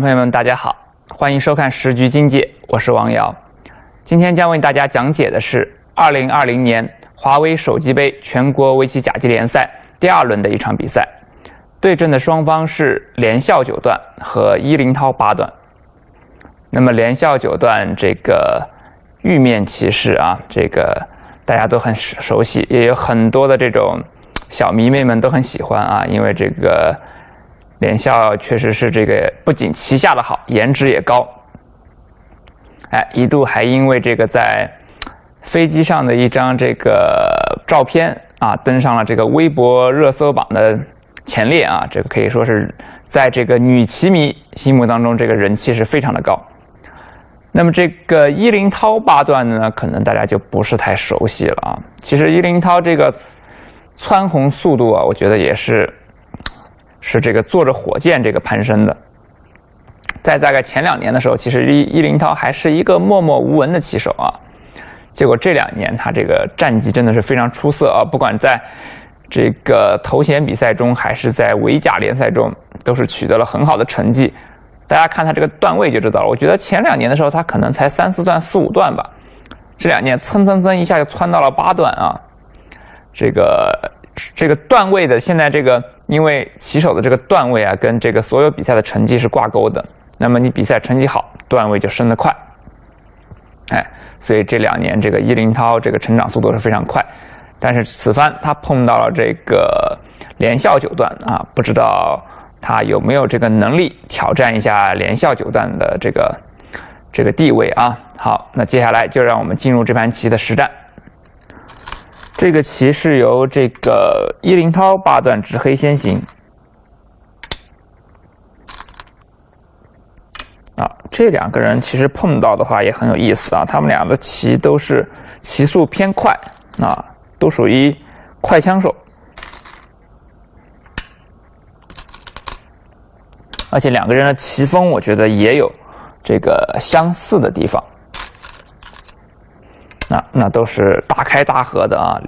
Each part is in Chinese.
朋友们，大家好，欢迎收看《时局经济》，我是王瑶。今天将为大家讲解的是2020年华为手机杯全国围棋甲级联赛第二轮的一场比赛，对阵的双方是联校九段和伊林涛八段。那么联校九段这个玉面骑士啊，这个大家都很熟悉，也有很多的这种小迷妹们都很喜欢啊，因为这个。联校确实是这个，不仅旗下的好，颜值也高。哎，一度还因为这个在飞机上的一张这个照片啊，登上了这个微博热搜榜的前列啊。这个可以说是在这个女棋迷心目当中，这个人气是非常的高。那么这个伊林涛八段呢，可能大家就不是太熟悉了啊。其实伊林涛这个蹿红速度啊，我觉得也是。是这个坐着火箭这个攀升的，在大概前两年的时候，其实伊伊林涛还是一个默默无闻的棋手啊。结果这两年他这个战绩真的是非常出色啊，不管在这个头衔比赛中，还是在围甲联赛中，都是取得了很好的成绩。大家看他这个段位就知道了。我觉得前两年的时候他可能才三四段、四五段吧，这两年蹭蹭蹭一下就窜到了八段啊，这个。这个段位的现在这个，因为棋手的这个段位啊，跟这个所有比赛的成绩是挂钩的。那么你比赛成绩好，段位就升得快。哎，所以这两年这个伊林涛这个成长速度是非常快。但是此番他碰到了这个连校九段啊，不知道他有没有这个能力挑战一下连校九段的这个这个地位啊？好，那接下来就让我们进入这盘棋的实战。这个棋是由这个伊林涛八段执黑先行啊，这两个人其实碰到的话也很有意思啊，他们俩的棋都是棋速偏快啊，都属于快枪手，而且两个人的棋风我觉得也有这个相似的地方。那那都是大开大合的啊，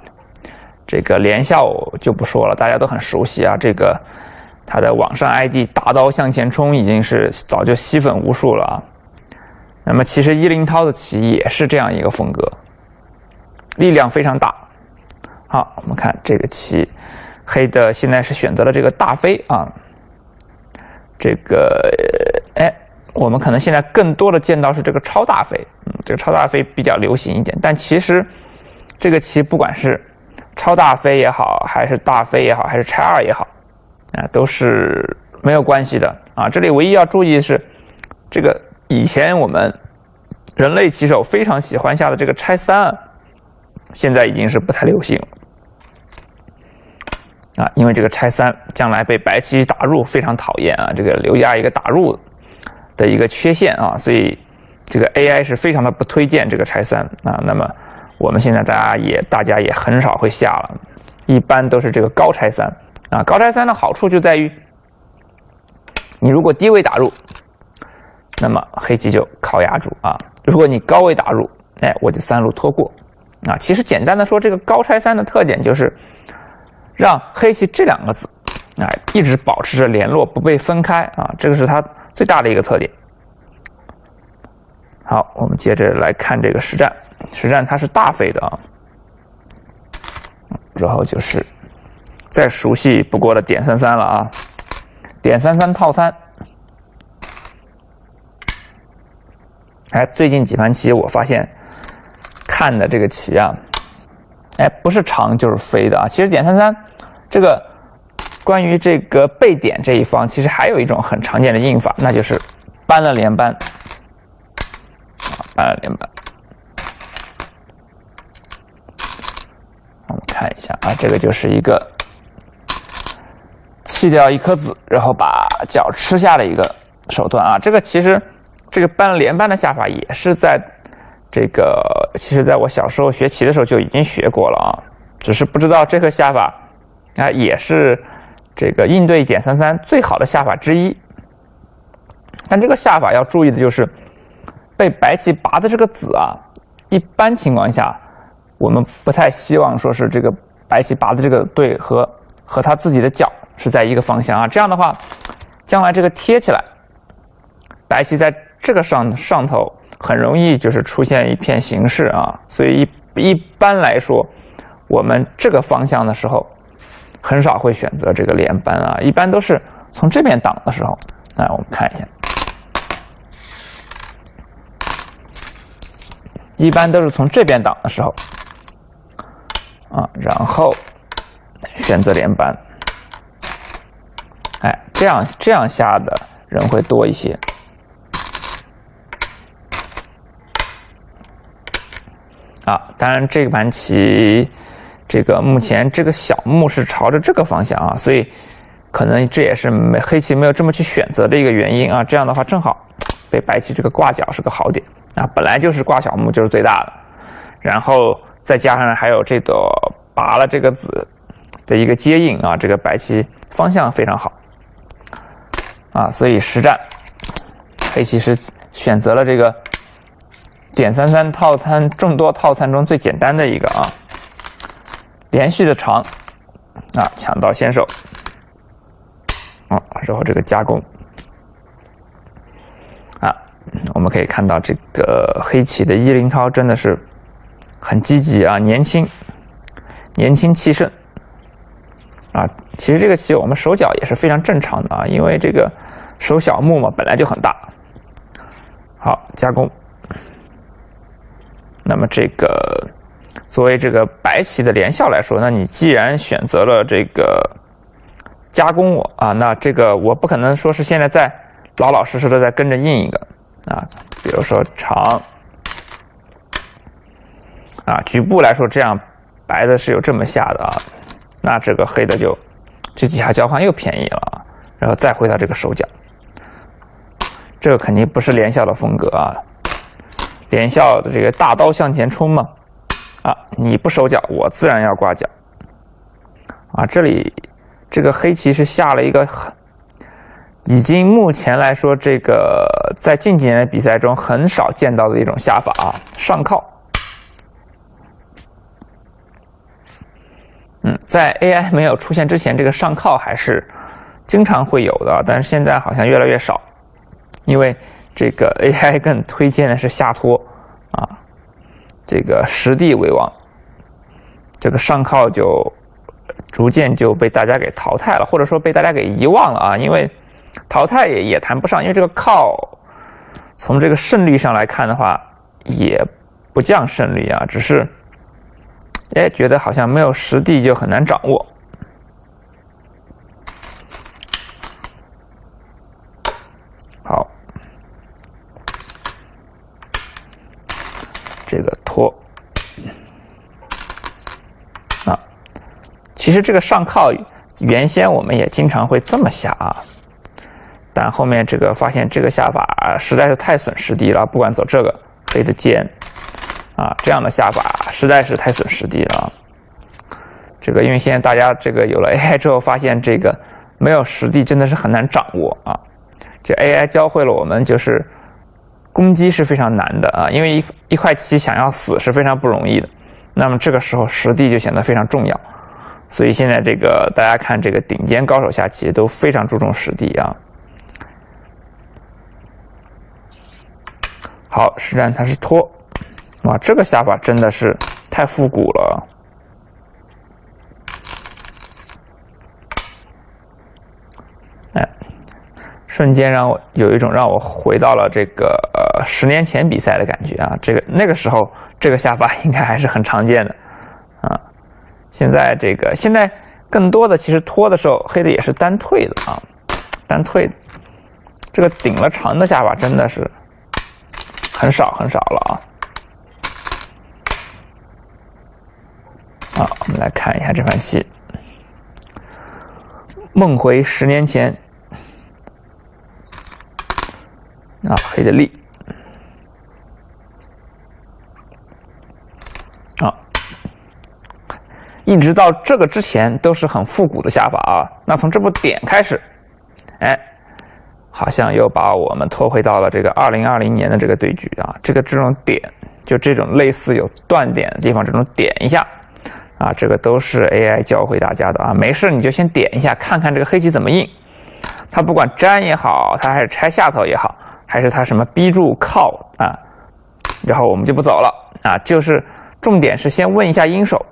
这个连校就不说了，大家都很熟悉啊。这个他的网上 ID“ 大刀向前冲”已经是早就吸粉无数了啊。那么其实伊林涛的棋也是这样一个风格，力量非常大。好，我们看这个棋，黑的现在是选择了这个大飞啊，这个哎。我们可能现在更多的见到是这个超大飞，这个超大飞比较流行一点。但其实，这个棋不管是超大飞也好，还是大飞也好，还是拆二也好，啊，都是没有关系的啊。这里唯一要注意的是，这个以前我们人类棋手非常喜欢下的这个拆三，现在已经是不太流行了啊，因为这个拆三将来被白棋打入非常讨厌啊，这个留下一个打入。的一个缺陷啊，所以这个 AI 是非常的不推荐这个拆三啊。那么我们现在大家也大家也很少会下了，一般都是这个高拆三啊。高拆三的好处就在于，你如果低位打入，那么黑棋就靠压住啊；如果你高位打入，哎，我就三路拖过啊。其实简单的说，这个高拆三的特点就是让黑棋这两个子啊一直保持着联络，不被分开啊。这个是它。最大的一个特点。好，我们接着来看这个实战。实战它是大飞的啊，然后就是再熟悉不过的点三三了啊，点三三套餐。哎，最近几盘棋我发现看的这个棋啊，哎，不是长就是飞的啊。其实点三三这个。关于这个被点这一方，其实还有一种很常见的应法，那就是搬了连扳，啊，连扳。我们看一下啊，这个就是一个弃掉一颗子，然后把角吃下的一个手段啊。这个其实这个搬了连扳的下法也是在这个，其实在我小时候学棋的时候就已经学过了啊，只是不知道这个下法啊也是。这个应对点三三最好的下法之一，但这个下法要注意的就是，被白棋拔的这个子啊，一般情况下，我们不太希望说是这个白棋拔的这个对和和他自己的角是在一个方向啊，这样的话，将来这个贴起来，白棋在这个上上头很容易就是出现一片形势啊，所以一一般来说，我们这个方向的时候，很少会选择这个连扳啊，一般都是从这边挡的时候。来，我们看一下，一般都是从这边挡的时候啊，然后选择连扳。哎，这样这样下的人会多一些。啊，当然这个盘棋，这个目前这个小目是朝着这个方向啊，所以可能这也是没黑棋没有这么去选择的一个原因啊。这样的话正好被白棋这个挂角是个好点啊，本来就是挂小目就是最大的，然后再加上还有这个拔了这个子的一个接应啊，这个白棋方向非常好。啊，所以实战，黑棋是选择了这个点三三套餐众多套餐中最简单的一个啊，连续的长啊，抢到先手啊，然后这个加攻啊，我们可以看到这个黑棋的伊林涛真的是很积极啊，年轻，年轻气盛。啊，其实这个棋我们手脚也是非常正常的啊，因为这个手小目嘛本来就很大。好，加工。那么这个作为这个白棋的连笑来说，那你既然选择了这个加工我啊，那这个我不可能说是现在在老老实实的在跟着印一个啊，比如说长啊，局部来说这样白的是有这么下的啊。那这个黑的就这几下交换又便宜了啊，然后再回到这个手脚，这个肯定不是连笑的风格啊。连笑的这个大刀向前冲嘛，啊，你不手脚，我自然要挂脚。啊，这里这个黑棋是下了一个很，已经目前来说这个在近几年的比赛中很少见到的一种下法啊，上靠。嗯，在 AI 没有出现之前，这个上靠还是经常会有的，但是现在好像越来越少，因为这个 AI 更推荐的是下拖啊，这个实地为王，这个上靠就逐渐就被大家给淘汰了，或者说被大家给遗忘了啊，因为淘汰也也谈不上，因为这个靠从这个胜率上来看的话，也不降胜率啊，只是。哎，觉得好像没有实地就很难掌握。好，这个拖啊，其实这个上靠原先我们也经常会这么下啊，但后面这个发现这个下法实在是太损实地了，不管走这个黑的尖。啊，这样的下法实在是太损实地了。这个因为现在大家这个有了 AI 之后，发现这个没有实地真的是很难掌握啊。这 AI 教会了我们，就是攻击是非常难的啊，因为一一块棋想要死是非常不容易的。那么这个时候实地就显得非常重要。所以现在这个大家看这个顶尖高手下棋都非常注重实地啊。好，实战它是拖。哇，这个下法真的是太复古了！哎，瞬间让我有一种让我回到了这个呃十年前比赛的感觉啊！这个那个时候这个下法应该还是很常见的啊。现在这个现在更多的其实拖的时候黑的也是单退的啊，单退。这个顶了长的下法真的是很少很少了啊。好，我们来看一下这盘棋。梦回十年前，啊，黑的力，啊，一直到这个之前都是很复古的下法啊。那从这步点开始，哎，好像又把我们拖回到了这个二零二零年的这个对局啊。这个这种点，就这种类似有断点的地方，这种点一下。啊，这个都是 AI 教会大家的啊，没事你就先点一下，看看这个黑棋怎么应。它不管粘也好，它还是拆下头也好，还是他什么逼住靠啊？然后我们就不走了啊，就是重点是先问一下阴手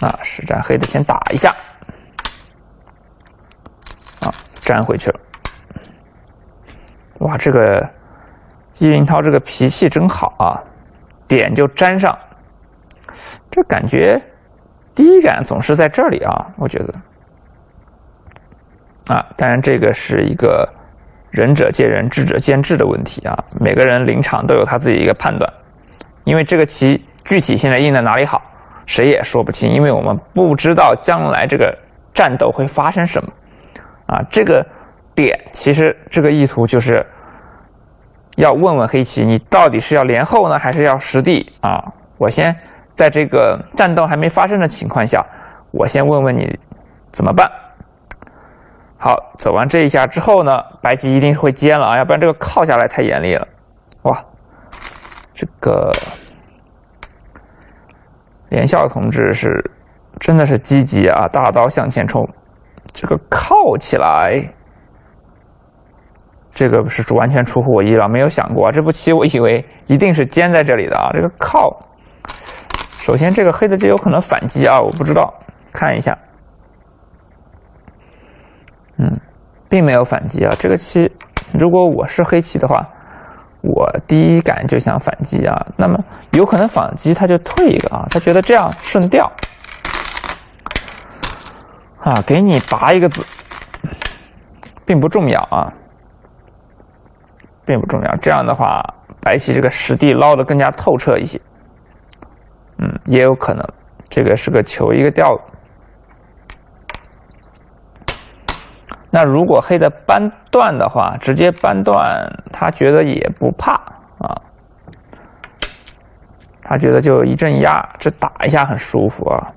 啊，实战黑的先打一下啊，粘回去了。哇，这个叶林涛这个脾气真好啊，点就粘上，这感觉第一感总是在这里啊，我觉得啊，当然这个是一个。仁者见仁，智者见智的问题啊！每个人临场都有他自己一个判断，因为这个棋具体现在印在哪里好，谁也说不清，因为我们不知道将来这个战斗会发生什么啊！这个点其实这个意图就是要问问黑棋，你到底是要连后呢，还是要实地啊？我先在这个战斗还没发生的情况下，我先问问你怎么办。好，走完这一下之后呢，白棋一定是会尖了啊，要不然这个靠下来太严厉了。哇，这个连笑同志是真的是积极啊，大刀向前冲，这个靠起来，这个是完全出乎我意料，没有想过这步棋，我以为一定是尖在这里的啊，这个靠，首先这个黑的就有可能反击啊，我不知道，看一下。嗯，并没有反击啊！这个棋，如果我是黑棋的话，我第一感就想反击啊。那么有可能反击，他就退一个啊，他觉得这样顺调啊，给你拔一个子，并不重要啊，并不重要。这样的话，白棋这个实地捞的更加透彻一些。嗯，也有可能，这个是个求一个调。那如果黑的扳断的话，直接扳断，他觉得也不怕啊。他觉得就一阵压，这打一下很舒服啊。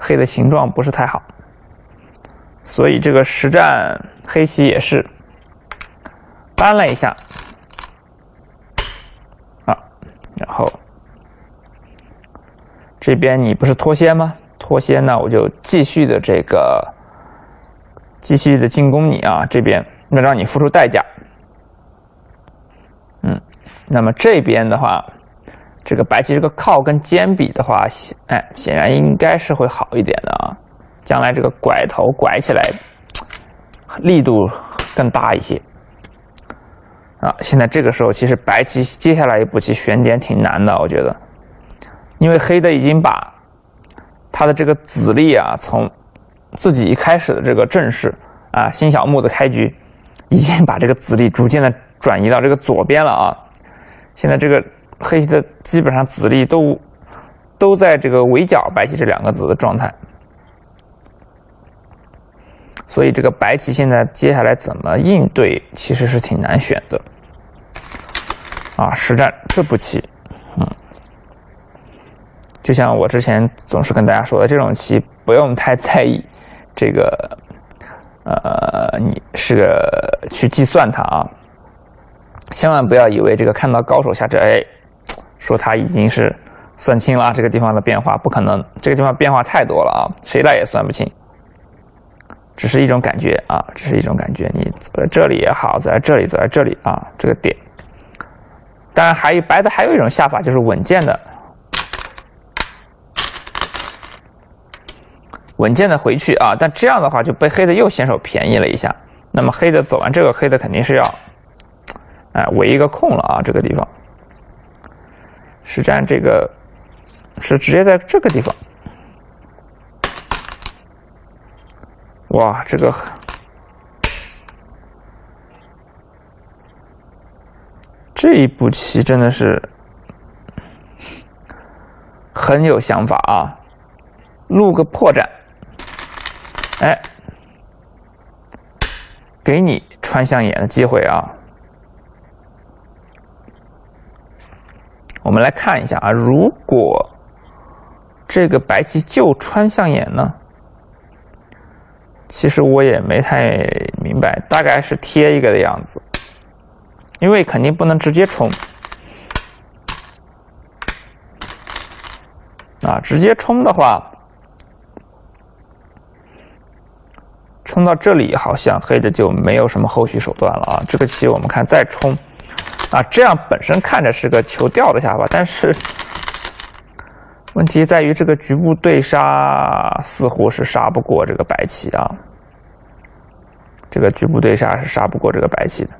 黑的形状不是太好，所以这个实战黑棋也是扳了一下啊。然后这边你不是脱先吗？脱先呢，我就继续的这个。继续的进攻你啊，这边那让你付出代价。嗯，那么这边的话，这个白棋这个靠跟尖比的话，哎，显然应该是会好一点的啊。将来这个拐头拐起来，力度更大一些。啊，现在这个时候其实白棋接下来一步棋悬点挺难的，我觉得，因为黑的已经把他的这个子力啊从。自己一开始的这个阵势啊，新小木的开局，已经把这个子力逐渐的转移到这个左边了啊。现在这个黑棋的基本上子力都都在这个围剿白棋这两个子的状态，所以这个白棋现在接下来怎么应对，其实是挺难选的啊。实战这步棋，嗯，就像我之前总是跟大家说的，这种棋不用太在意。这个，呃，你是个去计算它啊，千万不要以为这个看到高手下这，哎，说他已经是算清了这个地方的变化，不可能，这个地方变化太多了啊，谁来也算不清，只是一种感觉啊，只是一种感觉，你走在这里也好，走在这里，走在这里啊，这个点，当然还有白的还有一种下法，就是稳健的。稳健的回去啊，但这样的话就被黑的又先手便宜了一下。那么黑的走完这个，黑的肯定是要，哎，围一个空了啊，这个地方。实战这个是直接在这个地方。哇，这个这一步棋真的是很有想法啊，露个破绽。哎，给你穿象眼的机会啊！我们来看一下啊，如果这个白棋就穿象眼呢？其实我也没太明白，大概是贴一个的样子，因为肯定不能直接冲啊！直接冲的话。冲到这里，好像黑的就没有什么后续手段了啊。这个棋我们看再冲，啊，这样本身看着是个求掉的下法，但是问题在于这个局部对杀似乎是杀不过这个白棋啊。这个局部对杀是杀不过这个白棋的，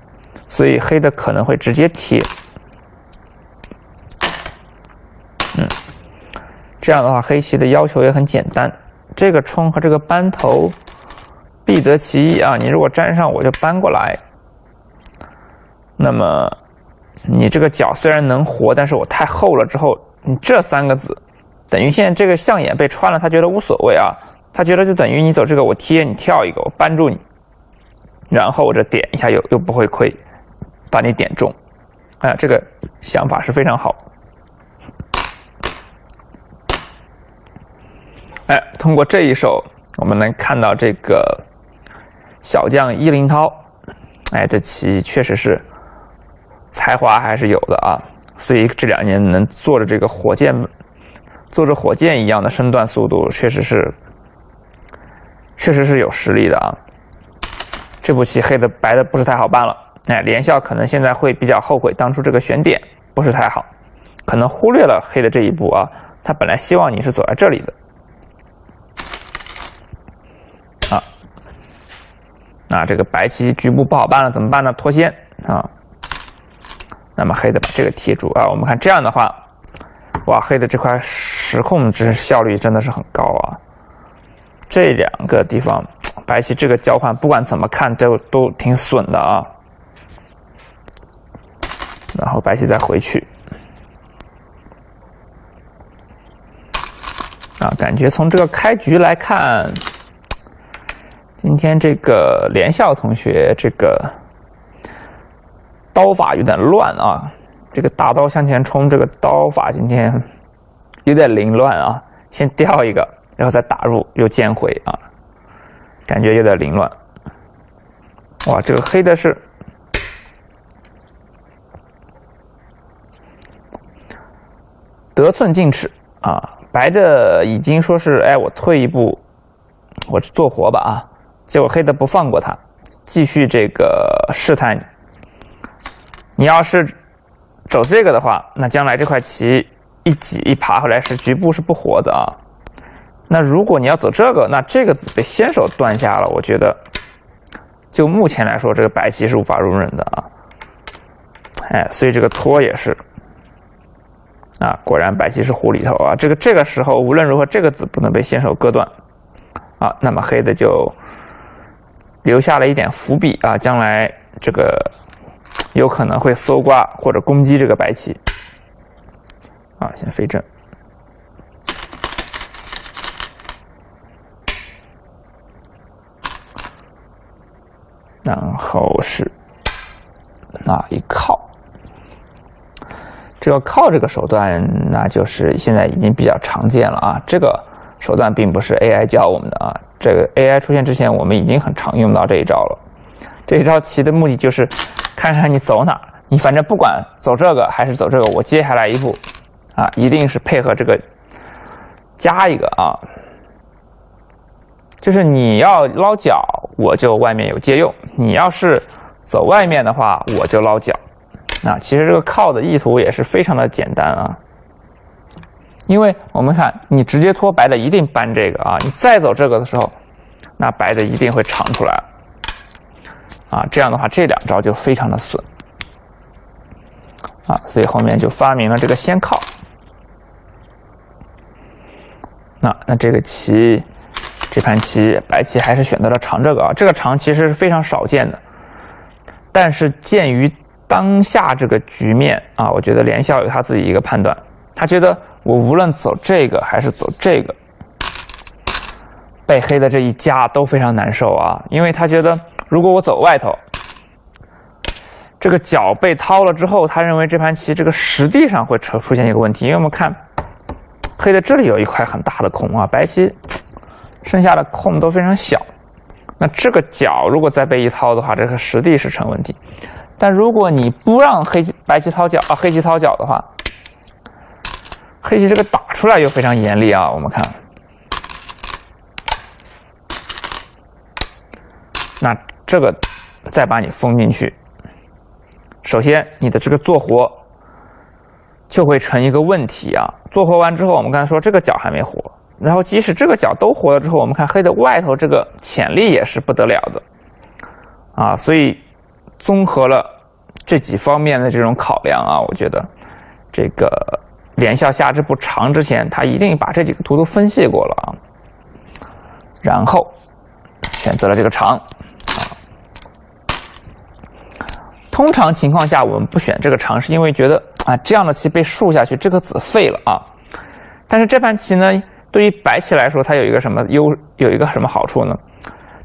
所以黑的可能会直接贴。嗯，这样的话，黑棋的要求也很简单。这个冲和这个扳头必得其一啊！你如果粘上，我就扳过来。那么你这个角虽然能活，但是我太厚了之后，你这三个子等于现在这个象眼被穿了，他觉得无所谓啊，他觉得就等于你走这个，我贴你跳一个，我扳住你，然后我这点一下又又不会亏，把你点中。哎呀，这个想法是非常好。哎，通过这一手，我们能看到这个小将伊林涛，哎，这棋确实是才华还是有的啊。所以这两年能做着这个火箭，做着火箭一样的身段速度，确实是，确实是有实力的啊。这步棋黑的白的不是太好办了，哎，连笑可能现在会比较后悔当初这个选点不是太好，可能忽略了黑的这一步啊。他本来希望你是走在这里的。啊，那这个白棋局部不好办了，怎么办呢？脱先啊。那么黑的把这个贴住啊。我们看这样的话，哇，黑的这块实控制效率真的是很高啊。这两个地方，白棋这个交换不管怎么看都都挺损的啊。然后白棋再回去，啊，感觉从这个开局来看。今天这个连笑同学，这个刀法有点乱啊！这个大刀向前冲，这个刀法今天有点凌乱啊！先掉一个，然后再打入，又捡回啊，感觉有点凌乱。哇，这个黑的是得寸进尺啊，白的已经说是哎，我退一步，我做活吧啊！结果黑的不放过他，继续这个试探你。你要是走这个的话，那将来这块棋一挤一爬回来是局部是不活的啊。那如果你要走这个，那这个子被先手断下了，我觉得就目前来说，这个白棋是无法容忍的啊。哎，所以这个拖也是啊，果然白棋是糊里头啊。这个这个时候无论如何，这个子不能被先手割断啊。那么黑的就。留下了一点伏笔啊，将来这个有可能会搜刮或者攻击这个白棋啊，先飞正，然后是那一靠，这个靠这个手段，那就是现在已经比较常见了啊，这个手段并不是 AI 教我们的啊。这个 AI 出现之前，我们已经很常用到这一招了。这一招棋的目的就是看看你走哪，你反正不管走这个还是走这个，我接下来一步啊，一定是配合这个加一个啊，就是你要捞角，我就外面有借用；你要是走外面的话，我就捞角。那其实这个靠的意图也是非常的简单啊。因为我们看，你直接拖白的一定搬这个啊，你再走这个的时候，那白的一定会长出来，啊，这样的话这两招就非常的损，啊，所以后面就发明了这个先靠，那那这个棋，这盘棋白棋还是选择了长这个啊，这个长其实是非常少见的，但是鉴于当下这个局面啊，我觉得连笑有他自己一个判断，他觉得。我无论走这个还是走这个，被黑的这一家都非常难受啊！因为他觉得，如果我走外头，这个角被掏了之后，他认为这盘棋这个实地上会出出现一个问题。因为我们看，黑的这里有一块很大的空啊，白棋剩下的空都非常小。那这个角如果再被一掏的话，这个实地是成问题。但如果你不让黑白棋掏角啊，黑棋掏角的话。黑棋这个打出来又非常严厉啊！我们看，那这个再把你封进去，首先你的这个做活就会成一个问题啊。做活完之后，我们刚才说这个角还没活，然后即使这个角都活了之后，我们看黑的外头这个潜力也是不得了的啊。所以综合了这几方面的这种考量啊，我觉得这个连笑下肢不长之前，他一定把这几个图都分析过了啊。然后选择了这个长，啊，通常情况下我们不选这个长，是因为觉得啊这样的棋被竖下去，这个子废了啊。但是这盘棋呢，对于白棋来说，它有一个什么优，有一个什么好处呢？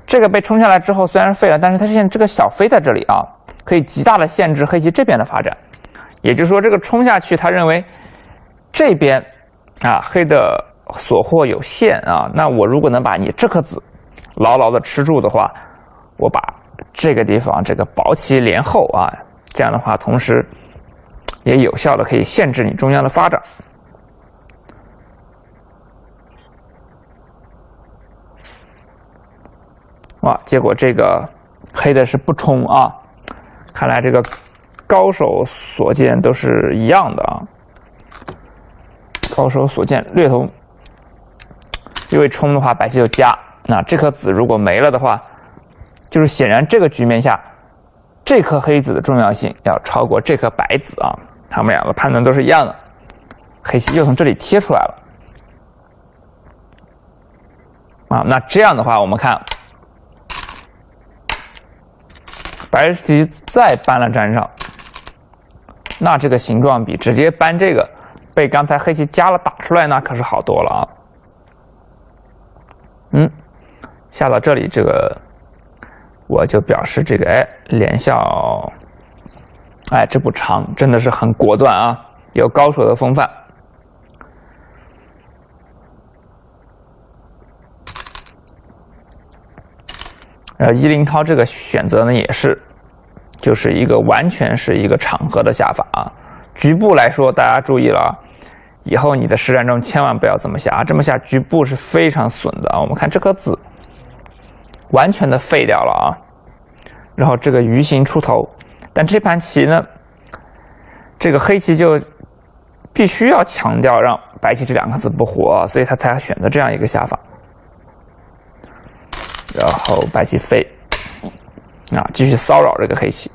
这个被冲下来之后虽然废了，但是它现在这个小飞在这里啊，可以极大的限制黑棋这边的发展。也就是说，这个冲下去，他认为这边啊黑的。所获有限啊，那我如果能把你这颗子牢牢的吃住的话，我把这个地方这个薄棋连后啊，这样的话，同时也有效的可以限制你中央的发展。哇，结果这个黑的是不冲啊，看来这个高手所见都是一样的啊，高手所见略同。因为冲的话，白棋就加。那这颗子如果没了的话，就是显然这个局面下，这颗黑子的重要性要超过这颗白子啊。他们两个判断都是一样的。黑棋又从这里贴出来了。啊，那这样的话，我们看，白棋再搬了粘上，那这个形状比直接搬这个被刚才黑棋加了打出来，那可是好多了啊。嗯，下到这里，这个我就表示这个哎，连笑，哎，这步长真的是很果断啊，有高手的风范。呃，伊林涛这个选择呢，也是，就是一个完全是一个场合的下法啊。局部来说，大家注意了啊。以后你的实战中千万不要这么下啊！这么下局部是非常损的啊！我们看这颗子完全的废掉了啊，然后这个鱼形出头，但这盘棋呢，这个黑棋就必须要强调让白棋这两个子不活，所以他才要选择这样一个下法。然后白棋飞啊，继续骚扰这个黑棋，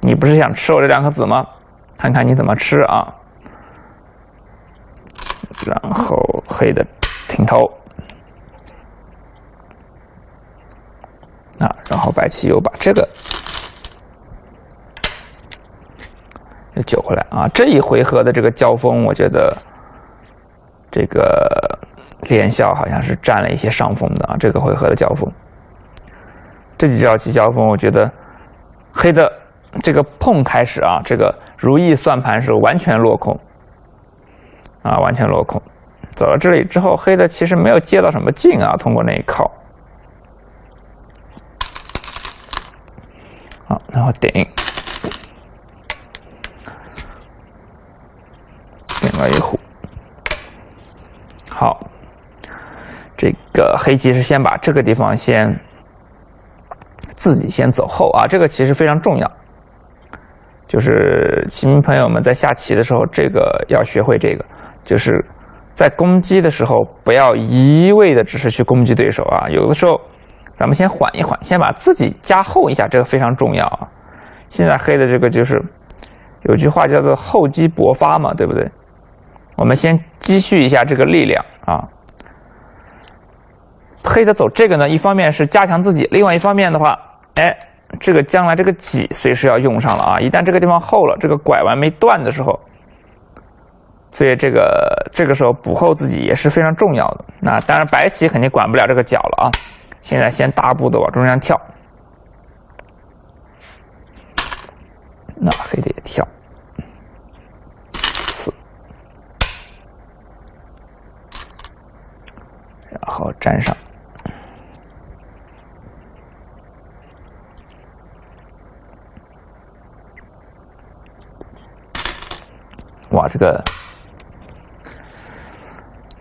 你不是想吃我这两颗子吗？看看你怎么吃啊！然后黑的挺头，啊，然后白棋又把这个又救回来啊！这一回合的这个交锋，我觉得这个连笑好像是占了一些上风的啊！这个回合的交锋，这几招棋交锋，我觉得黑的这个碰开始啊，这个如意算盘是完全落空。啊，完全落空。走到这里之后，黑的其实没有接到什么劲啊。通过那一靠，好，然后顶，顶了一虎。好，这个黑棋是先把这个地方先自己先走后啊，这个其实非常重要。就是棋迷朋友们在下棋的时候，这个要学会这个。就是在攻击的时候，不要一味的只是去攻击对手啊。有的时候，咱们先缓一缓，先把自己加厚一下，这个非常重要啊。现在黑的这个就是有句话叫做“厚积薄发”嘛，对不对？我们先积蓄一下这个力量啊。黑的走这个呢，一方面是加强自己，另外一方面的话，哎，这个将来这个戟随时要用上了啊。一旦这个地方厚了，这个拐弯没断的时候。所以这个这个时候补后自己也是非常重要的。那当然白棋肯定管不了这个角了啊！现在先大步的往中间跳，那黑的也跳，四，然后粘上。哇，这个。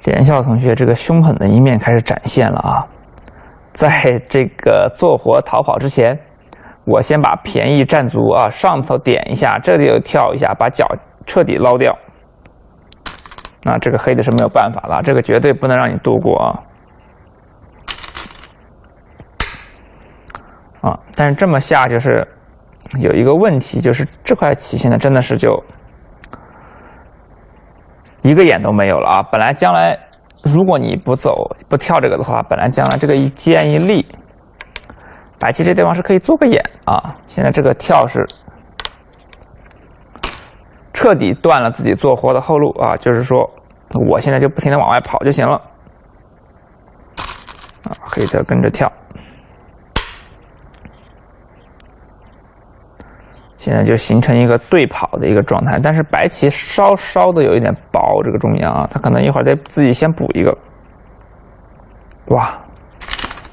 连笑同学这个凶狠的一面开始展现了啊！在这个做活逃跑之前，我先把便宜占足啊，上头点一下，这里又跳一下，把脚彻底捞掉。那这个黑的是没有办法了，这个绝对不能让你度过啊！啊，但是这么下就是有一个问题，就是这块棋现在真的是就一个眼都没有了啊！本来将来如果你不走不跳这个的话，本来将来这个一尖一立，白棋这地方是可以做个眼啊！现在这个跳是。彻底断了自己做活的后路啊！就是说，我现在就不停的往外跑就行了。啊，黑的跟着跳，现在就形成一个对跑的一个状态。但是白棋稍稍的有一点薄，这个中央啊，他可能一会儿得自己先补一个。哇，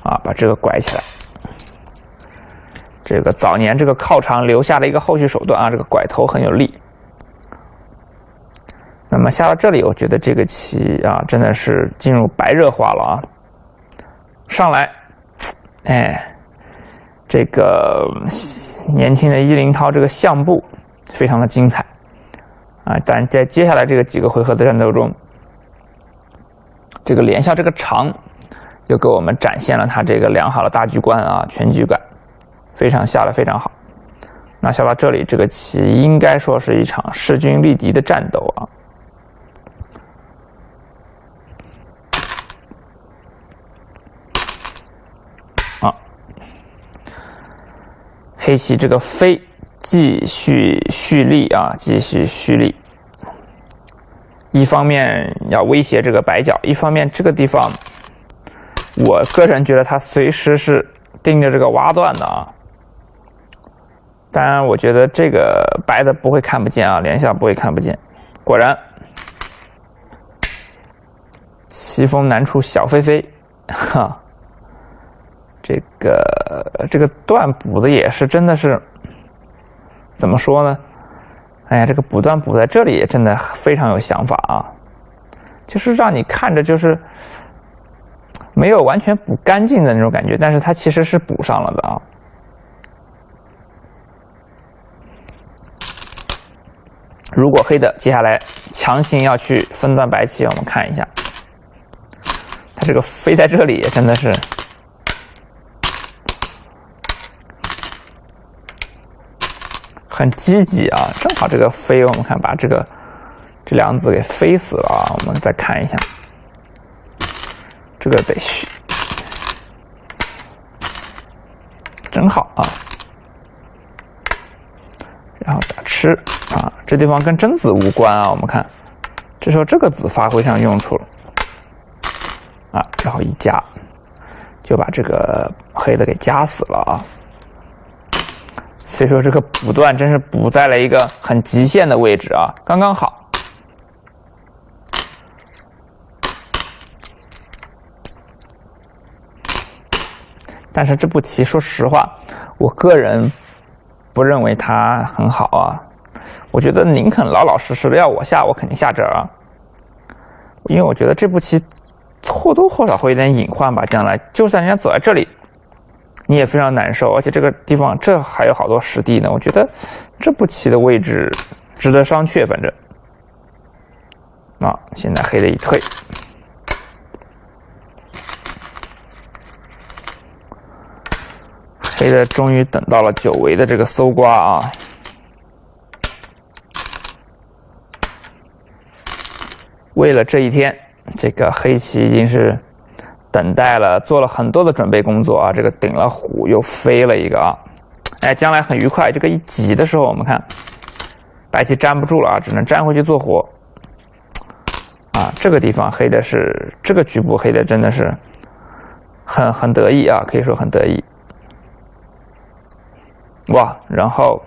啊，把这个拐起来。这个早年这个靠长留下的一个后续手段啊，这个拐头很有力。那么下到这里，我觉得这个棋啊，真的是进入白热化了啊！上来，哎，这个年轻的伊林涛这个相步非常的精彩啊！但在接下来这个几个回合的战斗中，这个连下这个长又给我们展现了他这个良好的大局观啊，全局感非常下的非常好。那下到这里，这个棋应该说是一场势均力敌的战斗啊！黑棋这个飞继续蓄力啊，继续蓄力。一方面要威胁这个白角，一方面这个地方，我个人觉得他随时是盯着这个挖断的啊。当然，我觉得这个白的不会看不见啊，连下不会看不见。果然，棋风难处小飞飞，哈。这个这个断补的也是真的是怎么说呢？哎呀，这个补断补在这里也真的非常有想法啊，就是让你看着就是没有完全补干净的那种感觉，但是它其实是补上了的啊。如果黑的接下来强行要去分断白棋，我们看一下，它这个飞在这里也真的是。很积极啊！正好这个飞，我们看把这个这两子给飞死了啊！我们再看一下，这个得续，正好啊！然后打吃啊，这地方跟真子无关啊！我们看，这时候这个子发挥上用处了啊！然后一夹，就把这个黑的给夹死了啊！所以说这个补断真是补在了一个很极限的位置啊，刚刚好。但是这步棋，说实话，我个人不认为它很好啊。我觉得宁肯老老实实的要我下，我肯定下这儿啊。因为我觉得这步棋或多或少会有点隐患吧。将来就算人家走在这里。你也非常难受，而且这个地方这还有好多实地呢。我觉得这步棋的位置值得商榷。反正啊，现在黑的一退，黑的终于等到了久违的这个搜刮啊！为了这一天，这个黑棋已经是。等待了，做了很多的准备工作啊！这个顶了虎，又飞了一个啊！哎，将来很愉快。这个一挤的时候，我们看白棋粘不住了啊，只能粘回去做活。啊，这个地方黑的是这个局部黑的真的是很很得意啊，可以说很得意。哇，然后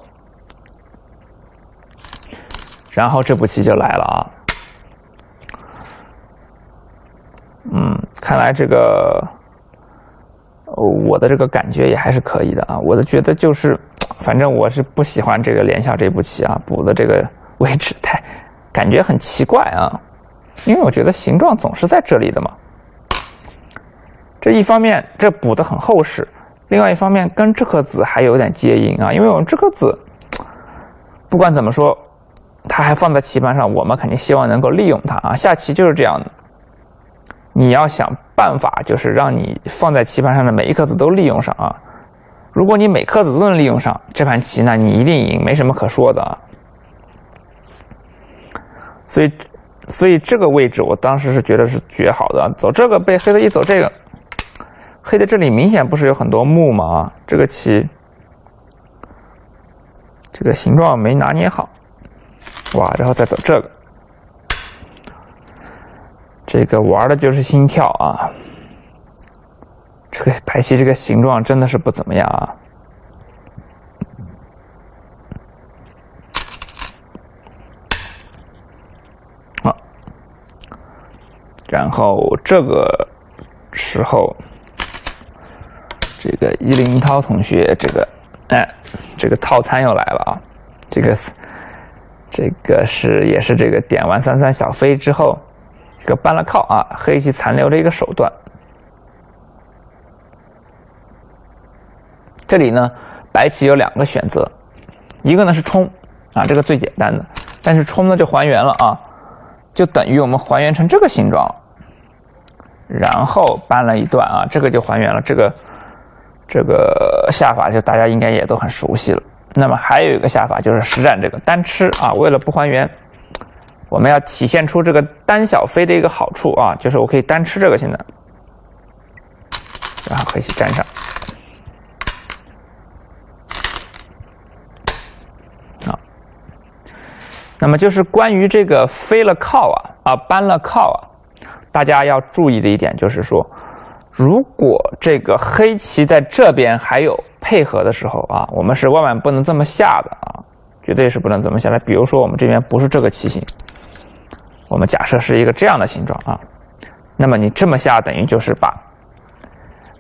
然后这步棋就来了啊！嗯，看来这个我的这个感觉也还是可以的啊。我的觉得就是，反正我是不喜欢这个连下这步棋啊，补的这个位置太感觉很奇怪啊。因为我觉得形状总是在这里的嘛。这一方面这补的很厚实，另外一方面跟这颗子还有点接应啊，因为我们这颗子不管怎么说，它还放在棋盘上，我们肯定希望能够利用它啊。下棋就是这样的，你要想办法，就是让你放在棋盘上的每一颗子都利用上啊。如果你每颗子都能利用上，这盘棋呢，你一定赢，没什么可说的啊。所以，所以这个位置我当时是觉得是绝好的，走这个被黑的一走这个，黑的这里明显不是有很多木吗？啊，这个棋，这个形状没拿捏好，哇，然后再走这个，这个玩的就是心跳啊。这个白棋这个形状真的是不怎么样啊！好，然后这个时候，这个伊林涛同学，这个哎，这个套餐又来了啊！这个这个是也是这个点完三三小飞之后，这个搬了靠啊，黑棋残留的一个手段。这里呢，白棋有两个选择，一个呢是冲，啊，这个最简单的，但是冲呢就还原了啊，就等于我们还原成这个形状，然后搬了一段啊，这个就还原了，这个这个下法就大家应该也都很熟悉了。那么还有一个下法就是实战这个单吃啊，为了不还原，我们要体现出这个单小飞的一个好处啊，就是我可以单吃这个现在，然后可以去粘上。好那么就是关于这个飞了靠啊啊搬了靠啊，大家要注意的一点就是说，如果这个黑棋在这边还有配合的时候啊，我们是万万不能这么下的啊，绝对是不能这么下的。比如说我们这边不是这个棋形，我们假设是一个这样的形状啊，那么你这么下等于就是把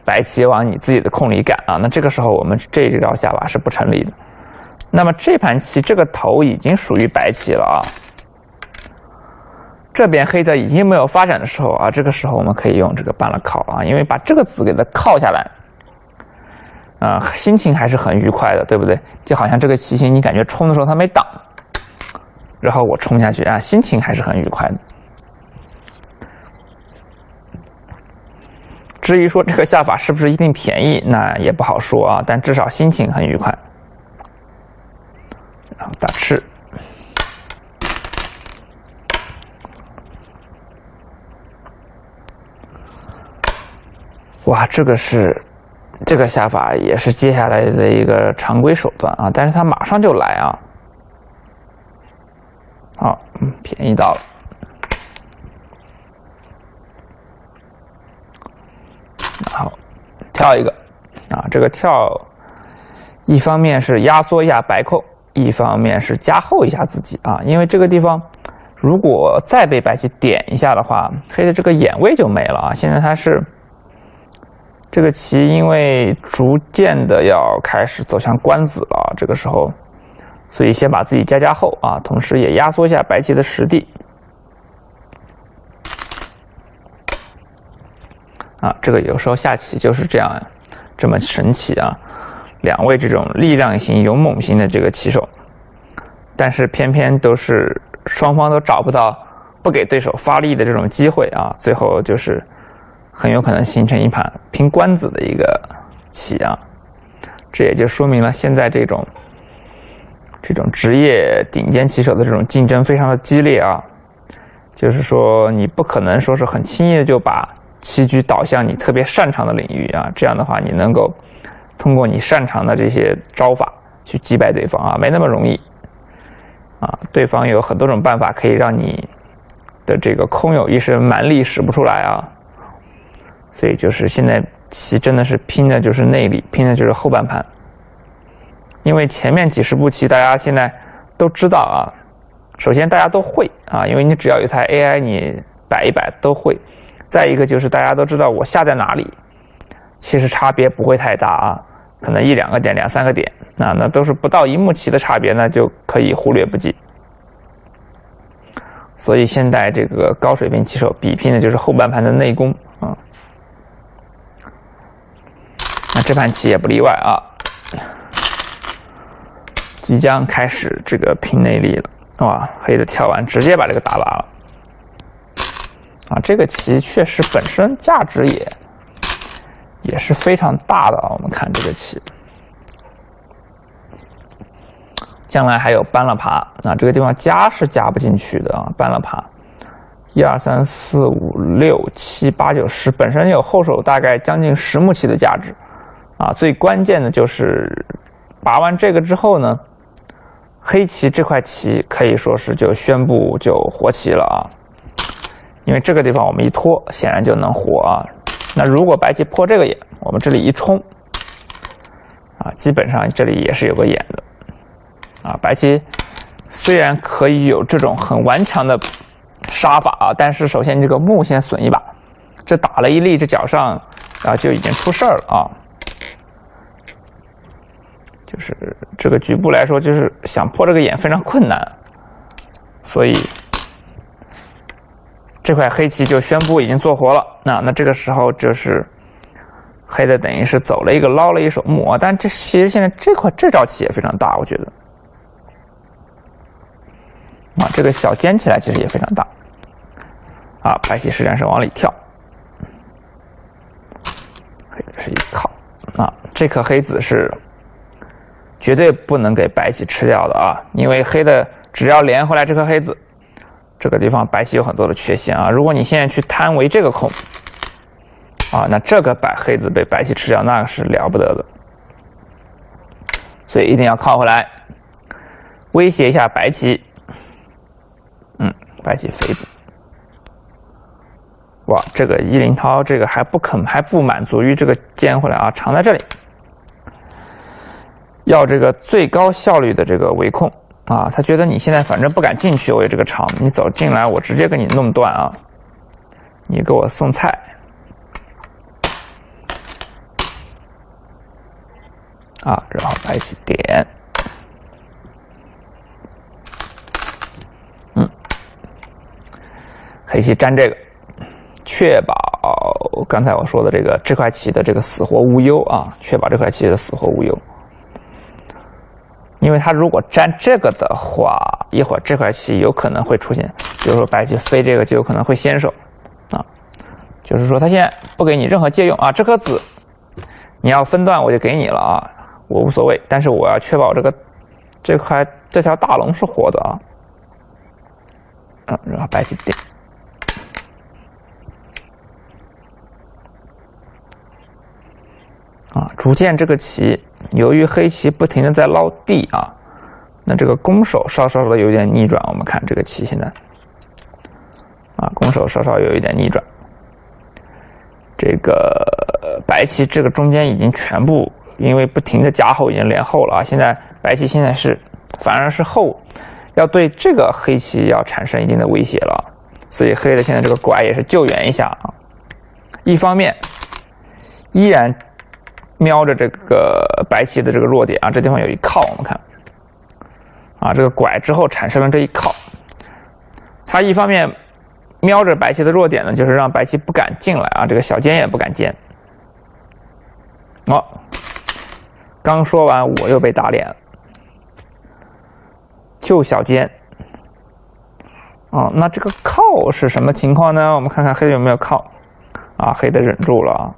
白棋往你自己的空里赶啊，那这个时候我们这一招下法是不成立的。那么这盘棋这个头已经属于白棋了啊，这边黑的已经没有发展的时候啊，这个时候我们可以用这个半了靠啊，因为把这个子给它靠下来，啊，心情还是很愉快的，对不对？就好像这个棋形，你感觉冲的时候它没挡，然后我冲下去啊，心情还是很愉快的。至于说这个下法是不是一定便宜，那也不好说啊，但至少心情很愉快。然后打吃，哇，这个是这个下法也是接下来的一个常规手段啊，但是他马上就来啊，好，嗯，便宜到了，好，跳一个啊，这个跳一方面是压缩一下白空。一方面是加厚一下自己啊，因为这个地方如果再被白棋点一下的话，黑的这个眼位就没了啊。现在它是这个棋，因为逐渐的要开始走向官子了，这个时候，所以先把自己加加厚啊，同时也压缩一下白棋的实地啊。这个有时候下棋就是这样，这么神奇啊。两位这种力量型、勇猛型的这个棋手，但是偏偏都是双方都找不到不给对手发力的这种机会啊，最后就是很有可能形成一盘拼官子的一个棋啊。这也就说明了现在这种这种职业顶尖棋手的这种竞争非常的激烈啊，就是说你不可能说是很轻易的就把棋局导向你特别擅长的领域啊，这样的话你能够。通过你擅长的这些招法去击败对方啊，没那么容易啊。对方有很多种办法可以让你的这个空有一身蛮力使不出来啊。所以就是现在棋真的是拼的就是内力，拼的就是后半盘。因为前面几十步棋大家现在都知道啊，首先大家都会啊，因为你只要有一台 AI，你摆一摆都会。再一个就是大家都知道我下在哪里。其实差别不会太大啊，可能一两个点、两三个点，啊，那都是不到一目棋的差别，那就可以忽略不计。所以现在这个高水平棋手比拼的就是后半盘的内功啊。那这盘棋也不例外啊，即将开始这个拼内力了，哇！黑的跳完直接把这个打拔了，啊，这个棋确实本身价值也也是非常大的啊。我们看这个棋，将来还有搬了爬，啊，这个地方加是加不进去的啊，搬了爬。一二三四五六七八九十，本身有后手大概将近十目棋的价值，啊，最关键的就是拔完这个之后呢，黑棋这块棋可以说是就宣布就活棋了啊，因为这个地方我们一拖，显然就能活啊。那如果白棋破这个眼，我们这里一冲，啊，基本上这里也是有个眼的，啊，白棋虽然可以有这种很顽强的。杀法啊！但是首先这个木先损一把，这打了一粒，这脚上啊就已经出事儿了啊！就是这个局部来说，就是想破这个眼非常困难，所以这块黑棋就宣布已经做活了。那那这个时候就是黑的等于是走了一个捞了一手木啊！但这其实现在这块这招棋也非常大，我觉得啊，这个小尖起来其实也非常大。啊，白棋实际上是往里跳，黑的是一靠，啊，这颗黑子是绝对不能给白棋吃掉的啊，因为黑的只要连回来这颗黑子，这个地方白棋有很多的缺陷啊。如果你现在去贪围这个空，啊，那这个白黑子被白棋吃掉，那是了不得的。所以一定要靠回来，威胁一下白棋。嗯，白棋飞。哇，这个伊林涛这个还不肯还不满足于这个尖回来啊，藏在这里，要这个最高效率的这个围控。啊，他觉得你现在反正不敢进去，我有这个长，你走进来我直接给你弄断啊，你给我送菜。啊，然后白棋点，嗯，黑棋粘这个。确保刚才我说的这个这块棋的这个死活无忧啊，确保这块棋的死活无忧。因为他如果粘这个的话，一会儿这块棋有可能会出现，比如说白棋飞这个就有可能会先手啊。就是说他现在不给你任何借用啊，这颗子你要分段我就给你了啊，我无所谓，但是我要确保这个这块这条大龙是活的啊。嗯，然后白棋点。啊，逐渐这个棋，由于黑棋不停的在捞地啊，那这个攻手稍稍的有点逆转。我们看这个棋现在，啊，攻手稍稍有一点逆转。这个白棋这个中间已经全部因为不停的加厚已经连厚了啊，现在白棋现在是反而是厚要对这个黑棋要产生一定的威胁了，所以黑的现在这个拐也是救援一下啊，一方面依然。瞄着这个白棋的这个弱点啊，这地方有一靠，我们看，啊，这个拐之后产生了这一靠，它一方面瞄着白棋的弱点呢，就是让白棋不敢进来啊，这个小尖也不敢尖。哦，刚说完我又被打脸了，就小尖。哦，那这个靠是什么情况呢？我们看看黑的有没有靠，啊，黑的忍住了啊。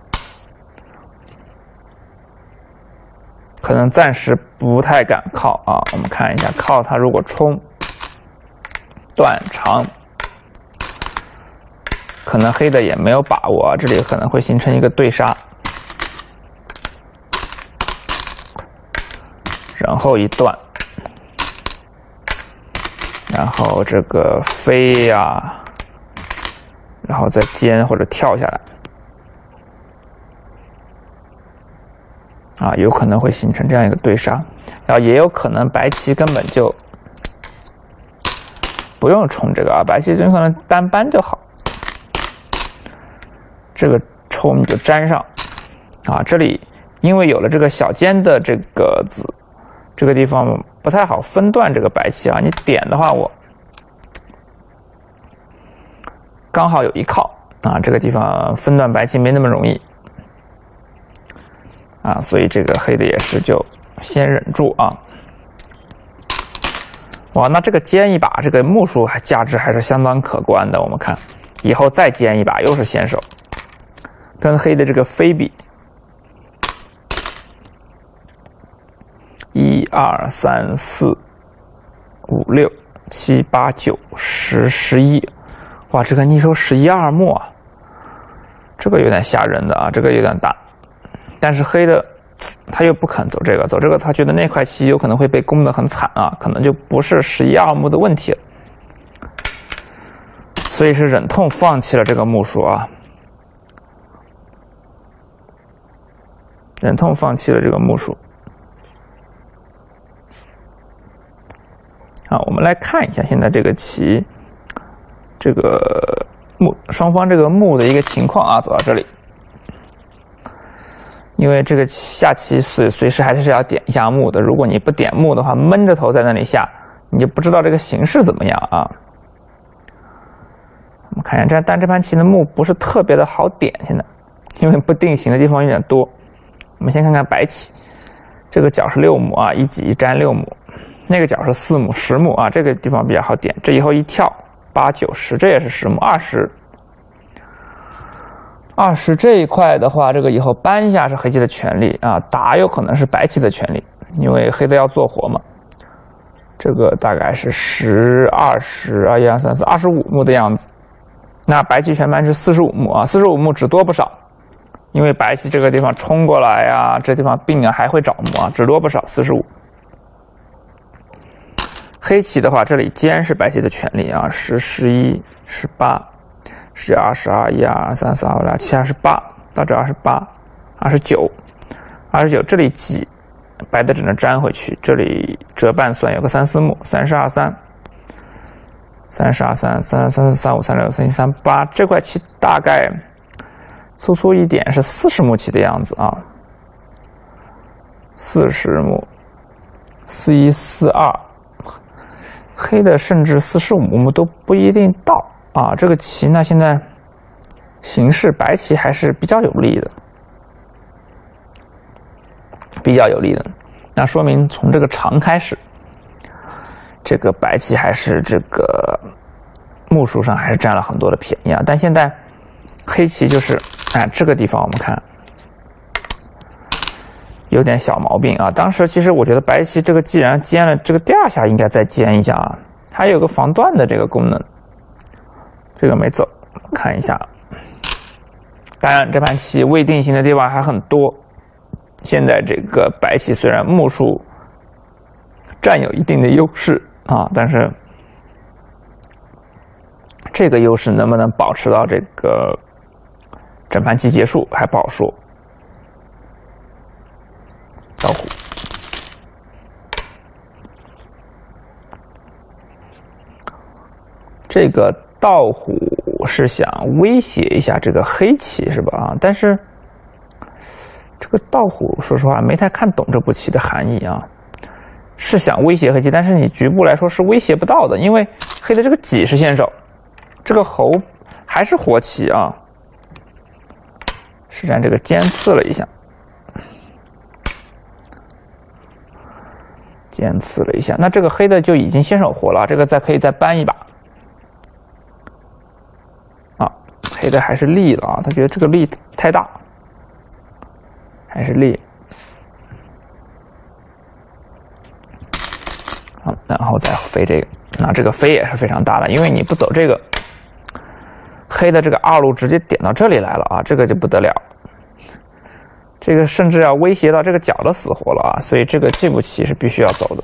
可能暂时不太敢靠啊，我们看一下靠它如果冲断长，可能黑的也没有把握，这里可能会形成一个对杀，然后一断，然后这个飞呀，然后再尖或者跳下来。啊，有可能会形成这样一个对杀，然后也有可能白棋根本就不用冲这个啊，白棋就可能单搬就好，这个冲就粘上啊。这里因为有了这个小尖的这个子，这个地方不太好分段这个白棋啊。你点的话，我刚好有一靠啊，这个地方分段白棋没那么容易。啊，所以这个黑的也是就先忍住啊。哇，那这个尖一把，这个目数还价值还是相当可观的。我们看以后再尖一把，又是先手，跟黑的这个飞比，一二三四五六七八九十十一，哇，这个逆收十一二目啊，这个有点吓人的啊，这个有点大，但是黑的。他又不肯走这个，走这个他觉得那块棋有可能会被攻得很惨啊，可能就不是十一二目的问题了，所以是忍痛放弃了这个目数啊，忍痛放弃了这个目数。好，我们来看一下现在这个棋，这个目双方这个目的一个情况啊，走到这里。因为这个下棋随随时还是要点一下目的，如果你不点目的话，闷着头在那里下，你就不知道这个形势怎么样啊。我们看一下这，但这盘棋的目不是特别的好点，现在因为不定型的地方有点多。我们先看看白棋，这个角是六目啊，一挤一粘六目，那个角是四目、十目啊，这个地方比较好点。这以后一跳八九十，这也是十目，二十。二十这一块的话，这个以后搬下是黑棋的权利啊，打有可能是白棋的权利，因为黑的要做活嘛。这个大概是十二十啊一二三四二十五目的样子，那白棋全盘是四十五目啊，四十五目只多不少，因为白棋这个地方冲过来呀，这地方并啊还会找目啊，只多不少四十五。黑棋的话，这里尖是白棋的权利啊，十十一十八。是二十二一二二三四五六七二十八，到这二十八，二十九，二十九这里挤，白的只能粘回去。这里折半算有个三四目，三十二三，三十二三三三四三五三六三七三八，这块棋大概粗粗一点是四十目棋的样子啊，四十目，四一四二，黑的甚至四十五目都不一定到。啊，这个棋呢，现在形势白棋还是比较有利的，比较有利的。那说明从这个长开始，这个白棋还是这个目数上还是占了很多的便宜啊。但现在黑棋就是，哎，这个地方我们看有点小毛病啊。当时其实我觉得白棋这个既然尖了，这个第二下应该再尖一下啊，还有个防断的这个功能。这个没走，看一下。当然，这盘棋未定型的地方还很多。现在这个白棋虽然目数占有一定的优势啊，但是这个优势能不能保持到这个整盘棋结束还不好说。老虎，这个。盗虎是想威胁一下这个黑棋是吧？啊，但是这个盗虎说实话没太看懂这步棋的含义啊。是想威胁黑棋，但是你局部来说是威胁不到的，因为黑的这个己是先手，这个猴还是活棋啊。实战这个尖刺了一下，尖刺了一下，那这个黑的就已经先手活了，这个再可以再扳一把。黑的还是力了啊，他觉得这个力太大，还是力。好，然后再飞这个，那这个飞也是非常大的，因为你不走这个，黑的这个二路直接点到这里来了啊，这个就不得了，这个甚至要威胁到这个角的死活了啊，所以这个这步棋是必须要走的。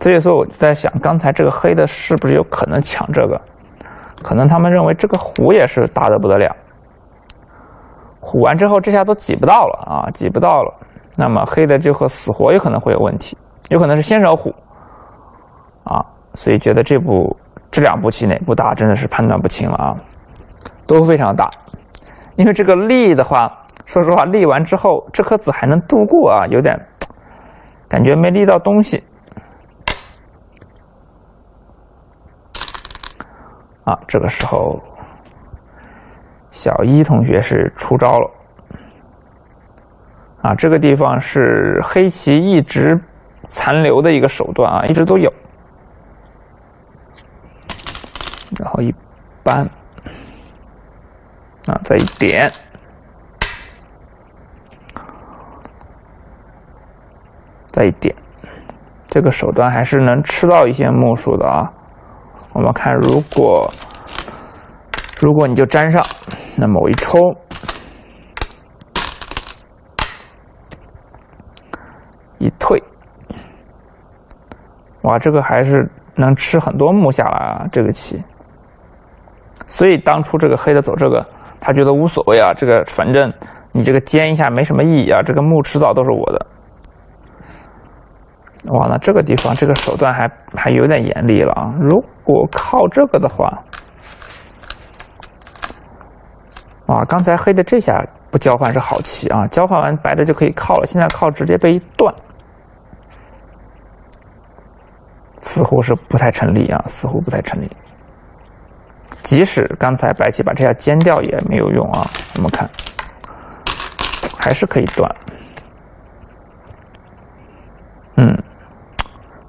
所以说我在想，刚才这个黑的是不是有可能抢这个？可能他们认为这个虎也是大的不得了，虎完之后这下都挤不到了啊，挤不到了，那么黑的就和死活有可能会有问题，有可能是先手虎。啊，所以觉得这步这两步棋哪步大真的是判断不清了啊，都非常大，因为这个立的话，说实话立完之后这颗子还能度过啊，有点感觉没立到东西。啊，这个时候，小一同学是出招了。啊，这个地方是黑棋一直残留的一个手段啊，一直都有。然后一扳，啊，再一点，再一点，这个手段还是能吃到一些目数的啊。我们看，如果如果你就粘上，那么我一冲，一退，哇，这个还是能吃很多目下来啊，这个棋。所以当初这个黑的走这个，他觉得无所谓啊，这个反正你这个尖一下没什么意义啊，这个木迟早都是我的。哇，那这个地方这个手段还还有点严厉了啊！如果靠这个的话，哇，刚才黑的这下不交换是好棋啊，交换完白的就可以靠了，现在靠直接被一断，似乎是不太成立啊，似乎不太成立。即使刚才白棋把这下尖掉也没有用啊，我们看还是可以断。嗯，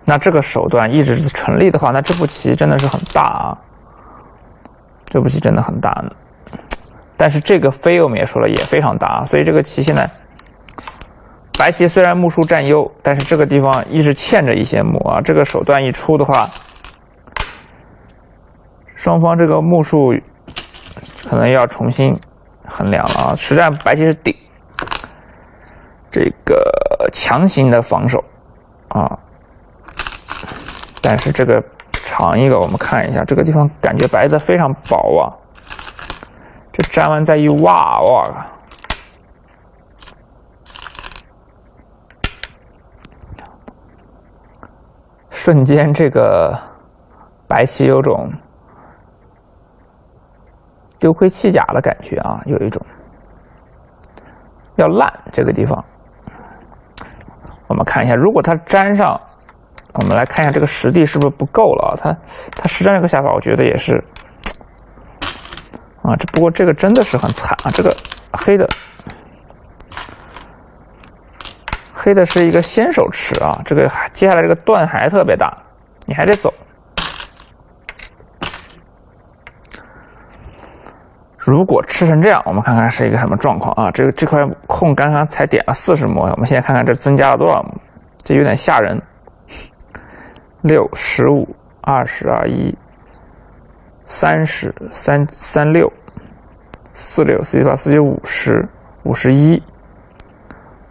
那这个手段一直是成立的话，那这步棋真的是很大啊，这步棋真的很大。但是这个飞我们也说了也非常大，所以这个棋现在白棋虽然目数占优，但是这个地方一直欠着一些目啊，这个手段一出的话。双方这个目数可能要重新衡量了啊！实战白棋是顶，这个强行的防守啊，但是这个长一个，我们看一下这个地方，感觉白的非常薄啊，这粘完再一挖，哇，瞬间这个白棋有种。丢盔弃甲的感觉啊，有一种要烂这个地方。我们看一下，如果它粘上，我们来看一下这个实地是不是不够了啊？他他实战这个下法，我觉得也是啊。这不过这个真的是很惨啊，这个黑的黑的是一个先手吃啊，这个接下来这个段还特别大，你还得走。如果吃成这样，我们看看是一个什么状况啊？这个这块空刚刚才点了四十目，我们现在看看这增加了多少目，这有点吓人。六十五、二十二一、三十三三六、四六四七八四九五十、五十一、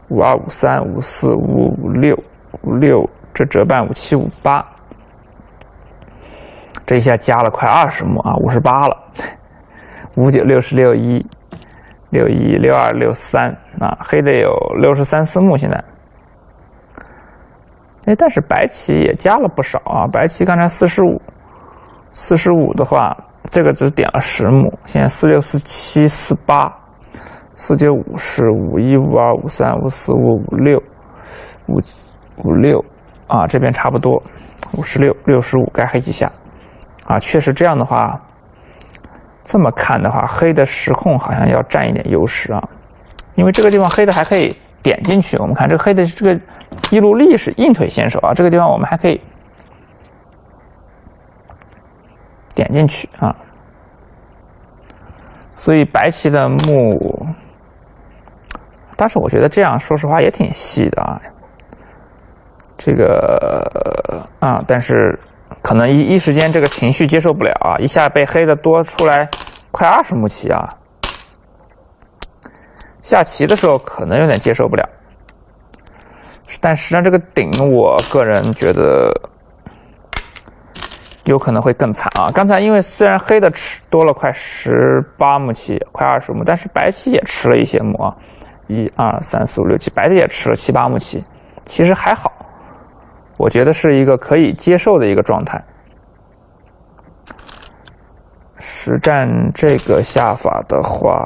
五二五三五四五五六五六，这折半五七五八，这一下加了快二十目啊，五十八了。五九六十六一，六一六二六三啊，黑的有六十三四目现在。哎，但是白棋也加了不少啊，白棋刚才四十五，四十五的话，这个只点了十目，现在四六四七四八，四九五十五一五二五三五四五五六，五五六啊，这边差不多五十六六十五该黑几下啊，确实这样的话。这么看的话，黑的实控好像要占一点优势啊，因为这个地方黑的还可以点进去。我们看这个黑的这个一路力是硬腿先手啊，这个地方我们还可以点进去啊。所以白棋的目，但是我觉得这样说实话也挺细的啊。这个啊，但是。可能一一时间这个情绪接受不了啊，一下被黑的多出来快二十目棋啊，下棋的时候可能有点接受不了，但实际上这个顶，我个人觉得有可能会更惨啊。刚才因为虽然黑的吃多了快十八目棋，快二十目，但是白棋也吃了一些目啊，一二三四五六七，白的也吃了七八目棋，其实还好。我觉得是一个可以接受的一个状态。实战这个下法的话，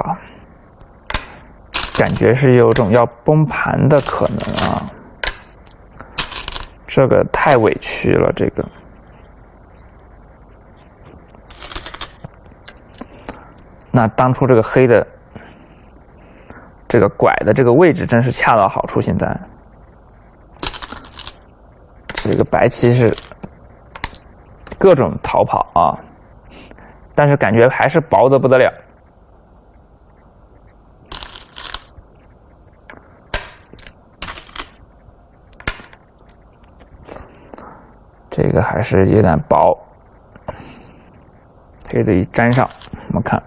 感觉是有种要崩盘的可能啊！这个太委屈了，这个。那当初这个黑的这个拐的这个位置真是恰到好处。现在这个白棋是各种逃跑啊，但是感觉还是薄的不得了。这个还是有点薄，黑的一粘上，我们看，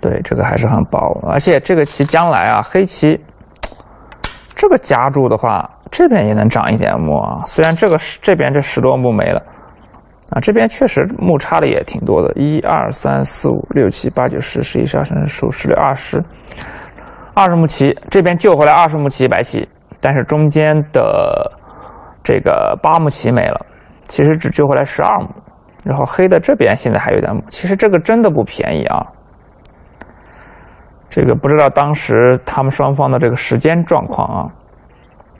对，这个还是很薄，而且这个棋将来啊，黑棋这个夹住的话，这边也能长一点木啊。虽然这个这边这十多木没了，啊，这边确实木差的也挺多的，一二三四五六七八九十十一十二十三十五十六二十，二十目棋，这边救回来二十目棋白棋。但是中间的这个八目棋没了，其实只救回来十二目，然后黑的这边现在还有点目，其实这个真的不便宜啊。这个不知道当时他们双方的这个时间状况啊，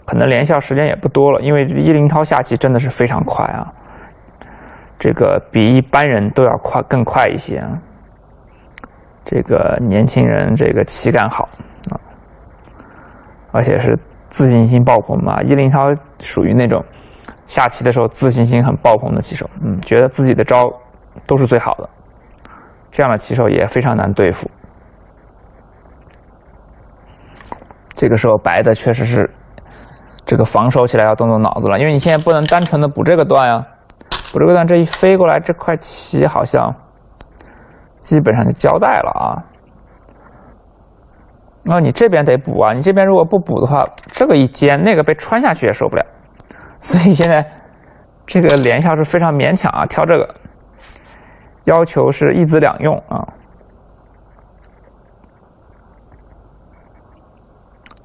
可能连下时间也不多了，因为伊林涛下棋真的是非常快啊，这个比一般人都要快更快一些。这个年轻人这个棋感好啊，而且是。自信心爆棚嘛？伊林涛属于那种下棋的时候自信心很爆棚的棋手，嗯，觉得自己的招都是最好的，这样的棋手也非常难对付。这个时候白的确实是这个防守起来要动动脑子了，因为你现在不能单纯的补这个段呀，补这个段这一飞过来，这块棋好像基本上就交代了啊。那你这边得补啊！你这边如果不补的话，这个一尖，那个被穿下去也受不了。所以现在这个连下是非常勉强啊，挑这个要求是一子两用啊。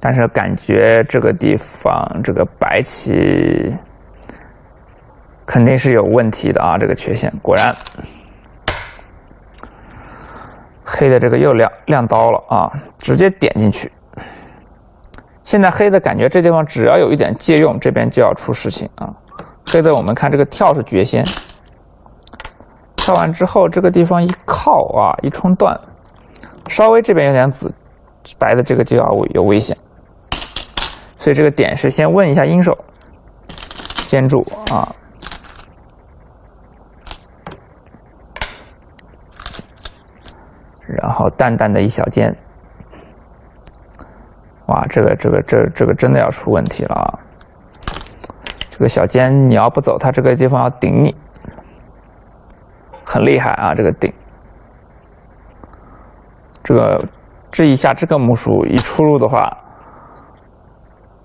但是感觉这个地方这个白棋肯定是有问题的啊，这个缺陷果然。黑的这个又亮亮刀了啊，直接点进去。现在黑的感觉这地方只要有一点借用，这边就要出事情啊。黑的我们看这个跳是绝仙，跳完之后这个地方一靠啊，一冲断，稍微这边有点紫，白的这个就要有危险。所以这个点是先问一下阴手，坚住啊。然后淡淡的一小尖，哇，这个这个这这个真的要出问题了啊！这个小尖你要不走，它这个地方要顶你，很厉害啊！这个顶，这个这一下这个目数一出路的话，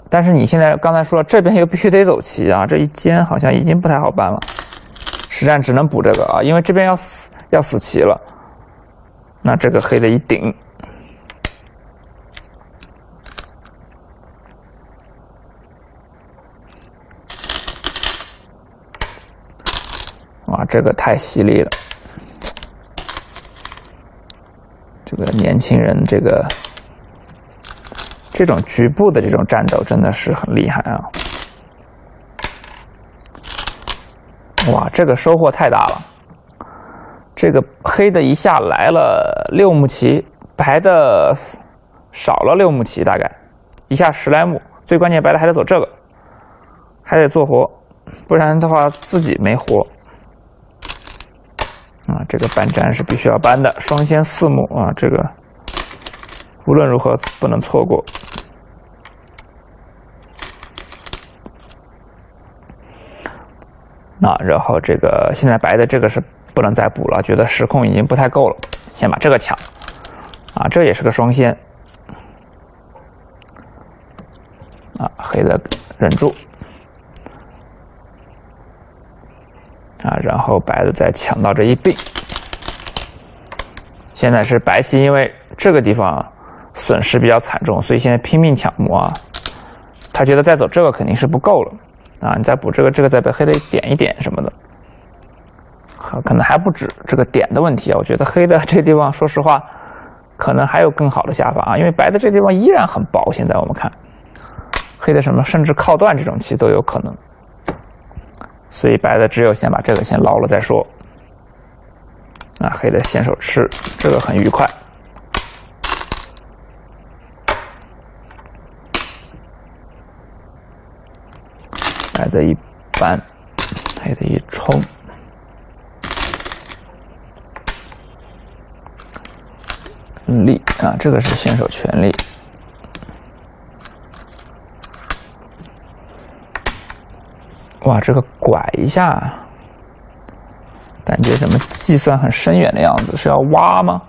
但是你现在刚才说了，这边又必须得走棋啊，这一尖好像已经不太好办了，实战只能补这个啊，因为这边要死要死棋了。那这个黑的一顶，哇，这个太犀利了！这个年轻人，这个这种局部的这种战斗真的是很厉害啊！哇，这个收获太大了。这个黑的一下来了六目棋，白的少了六目棋，大概一下十来目。最关键，白的还得走这个，还得做活，不然的话自己没活。啊，这个搬粘是必须要搬的，双先四目啊，这个无论如何不能错过。啊，然后这个现在白的这个是。不能再补了，觉得时空已经不太够了，先把这个抢，啊，这也是个双先，啊，黑的忍住，啊，然后白的再抢到这一并，现在是白棋，因为这个地方损失比较惨重，所以现在拼命抢目啊，他觉得再走这个肯定是不够了，啊，你再补这个，这个再被黑的点一点什么的。可能还不止这个点的问题啊！我觉得黑的这地方，说实话，可能还有更好的下法啊。因为白的这地方依然很薄，现在我们看，黑的什么甚至靠断这种棋都有可能，所以白的只有先把这个先捞了再说。啊，黑的先手吃，这个很愉快。白的一扳，黑的一冲，力啊，这个是先手全力。哇，这个拐一下，感觉怎么计算很深远的样子？是要挖吗？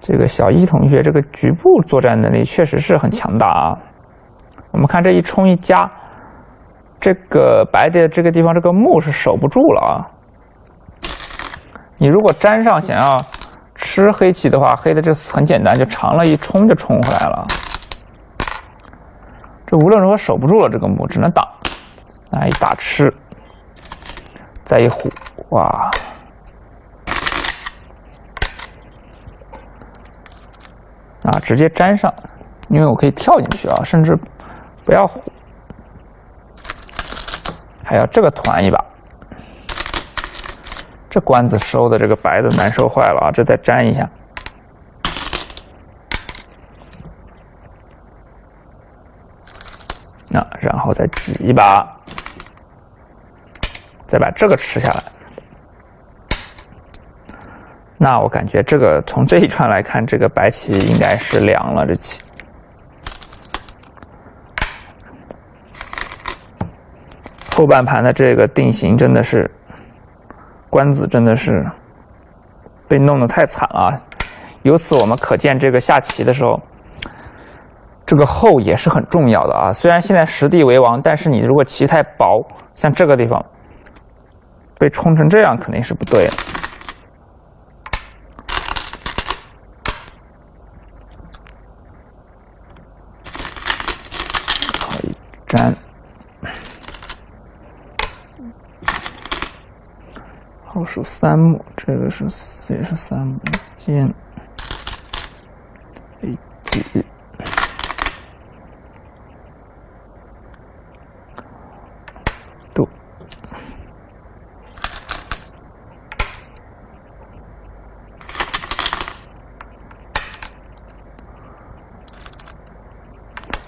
这个小一同学，这个局部作战能力确实是很强大啊。我们看这一冲一夹，这个白的这个地方这个木是守不住了啊。你如果粘上想要吃黑棋的话，黑的这很简单，就长了一冲就冲回来了。这无论如何守不住了，这个目只能挡。啊，一打吃，再一虎，哇！啊，直接粘上，因为我可以跳进去啊，甚至不要虎，还要这个团一把。这关子收的这个白的难受坏了啊！这再粘一下。那然后再挤一把，再把这个吃下来。那我感觉这个从这一串来看，这个白棋应该是凉了。这棋后半盘的这个定型真的是官子真的是被弄得太惨了。由此我们可见，这个下棋的时候。这个厚也是很重要的啊！虽然现在实地为王，但是你如果棋太薄，像这个地方被冲成这样，肯定是不对的。好一粘，后手三目，这个是也是三目尖，一挤。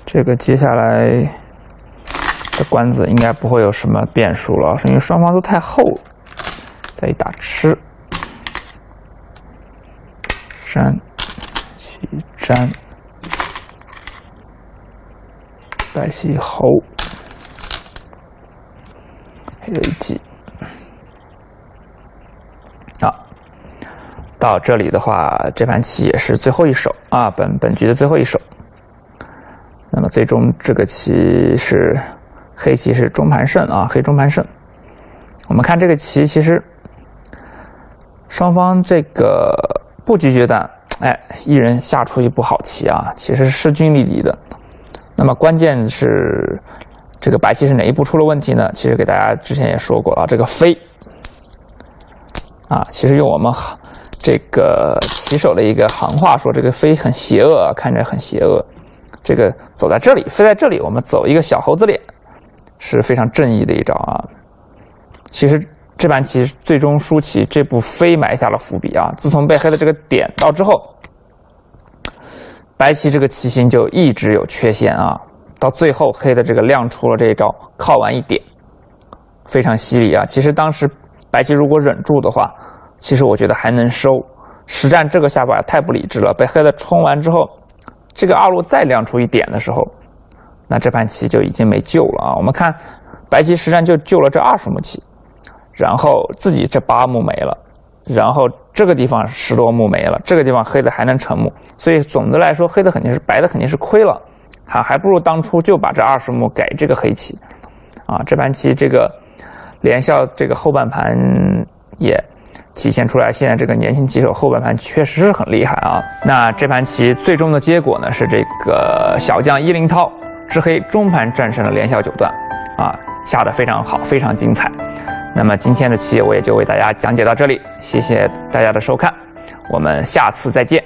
这个接下来的关子应该不会有什么变数了，是因为双方都太厚了。再一打吃，粘，起粘，白棋猴，黑的一挤。好，到这里的话，这盘棋也是最后一手啊，本本局的最后一手。那么最终这个棋是黑棋是中盘胜啊，黑中盘胜。我们看这个棋，其实双方这个布局决断，哎，一人下出一步好棋啊，其实势均力敌的。那么关键是这个白棋是哪一步出了问题呢？其实给大家之前也说过啊，这个飞啊，其实用我们这个棋手的一个行话说，这个飞很邪恶啊，看着很邪恶。这个走在这里，飞在这里，我们走一个小猴子脸，是非常正义的一招啊。其实这盘棋最终输棋，这步飞埋下了伏笔啊。自从被黑的这个点到之后，白棋这个棋形就一直有缺陷啊。到最后黑的这个亮出了这一招，靠完一点，非常犀利啊。其实当时白棋如果忍住的话，其实我觉得还能收。实战这个下法太不理智了，被黑的冲完之后。这个二路再亮出一点的时候，那这盘棋就已经没救了啊！我们看，白棋实战就救了这二十目棋，然后自己这八目没了，然后这个地方十多目没了，这个地方黑的还能成目，所以总的来说，黑的肯定是白的肯定是亏了，还还不如当初就把这二十目改这个黑棋，啊，这盘棋这个连笑这个后半盘也。体现出来，现在这个年轻棋手后半盘确实是很厉害啊。那这盘棋最终的结果呢，是这个小将伊林涛之黑中盘战胜了连笑九段，啊，下的非常好，非常精彩。那么今天的棋我也就为大家讲解到这里，谢谢大家的收看，我们下次再见。